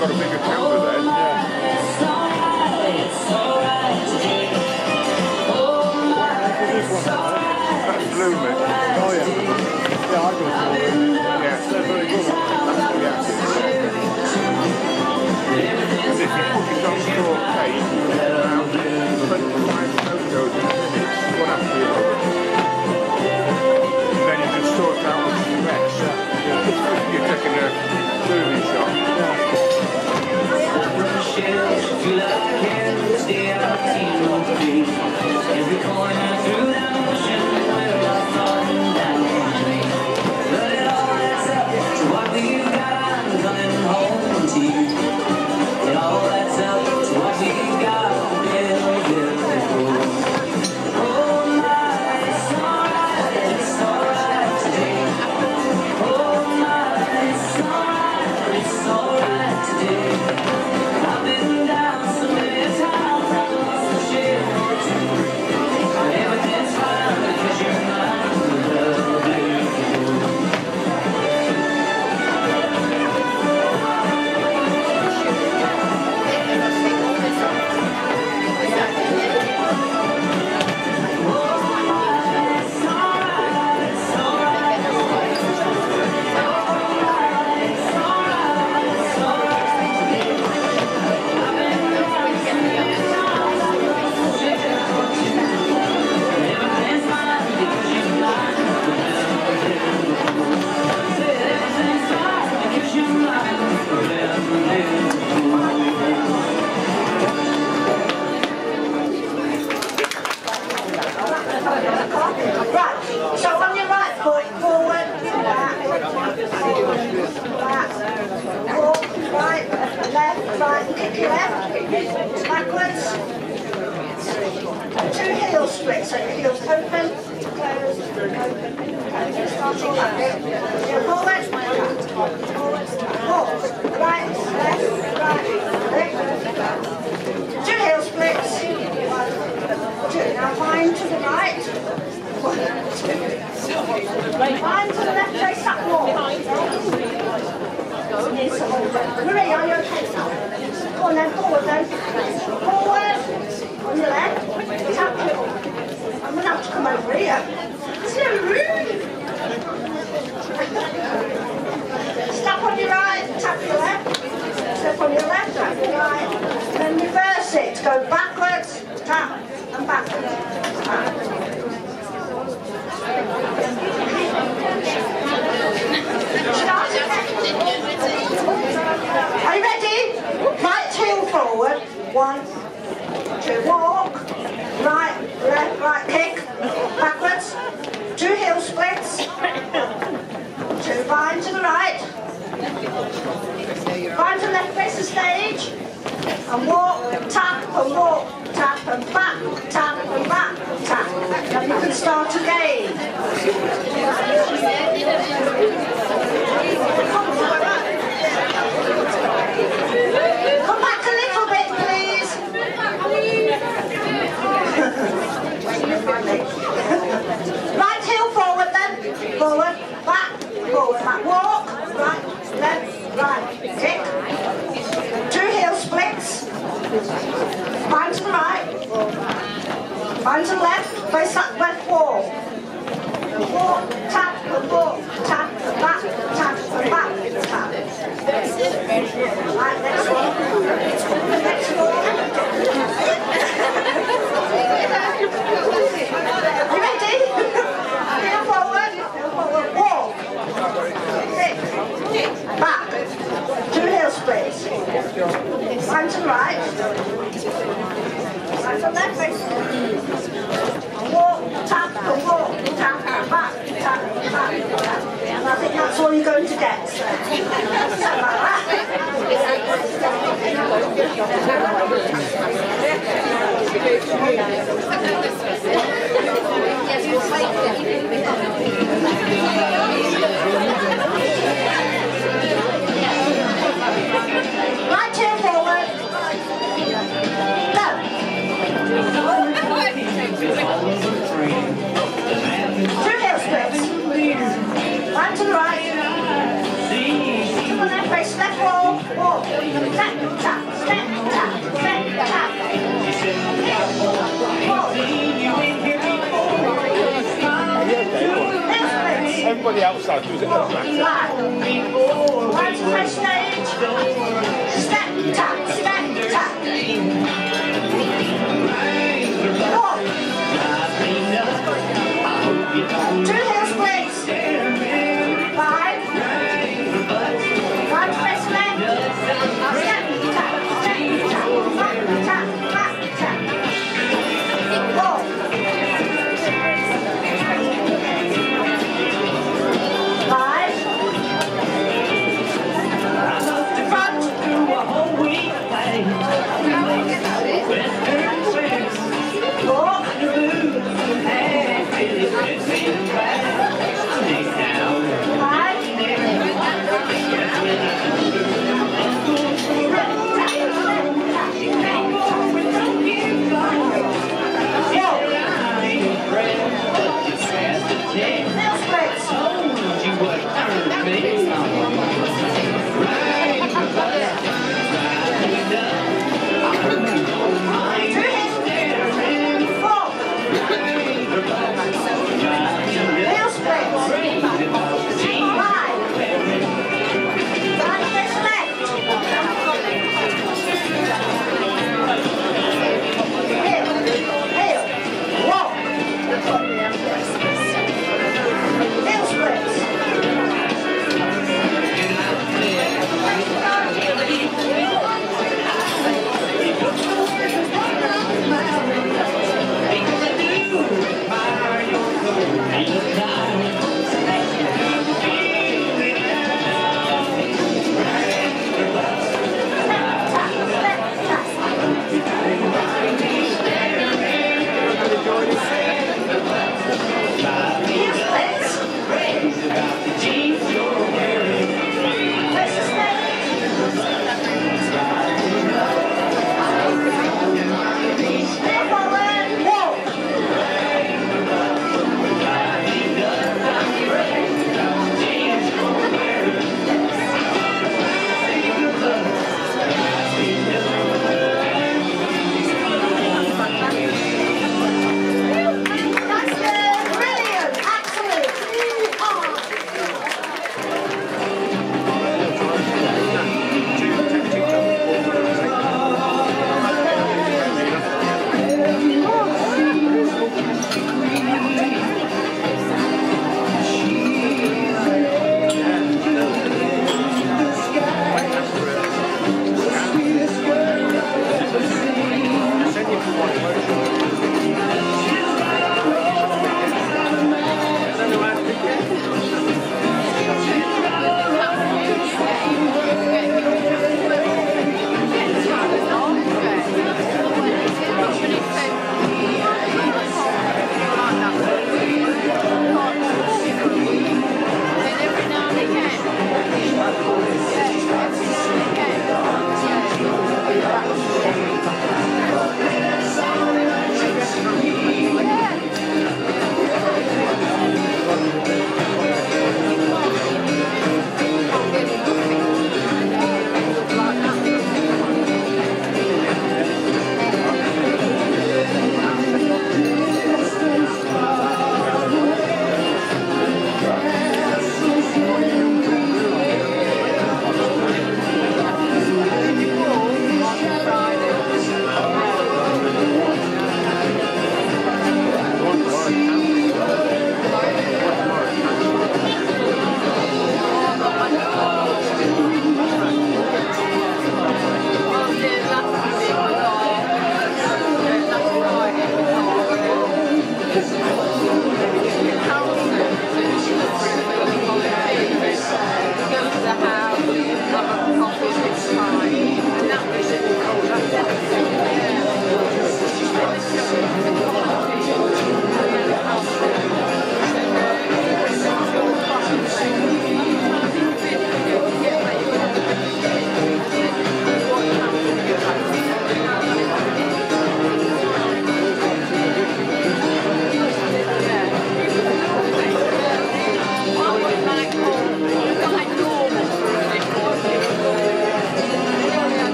I've got to make a film with that. That. Oh yeah. left, backwards, two heel splits, so heels open, close, open, close, starting like this, forward, forward, forward, right, left, right, left, two heel splits, two, now vine to the right, one, two, vine to the left, face that wall, Marie, are you okay now? 过来坐我这 One, two, walk, right, left, right, kick, backwards, two heel splits, two vine to the right, vine to the left face the stage, and walk, tap, and walk, tap, and back, tap, and back, tap. Then you can start again. Come back a little bit, please. Right heel forward then. Forward, back, forward, back. Walk, right, left, right. Kick. Two heel splits. Vine to the right. The left. Face that left wall. Walk, tap, and tap, back, tap, back, tap. Ready? Forward, heel forward, walk. Kick, back. One to the right. To left. Walk, tap, and walk, tap, back, tap, back. And I think that's all you're going to get. Right Everybody outside does it doesn't matter. Right.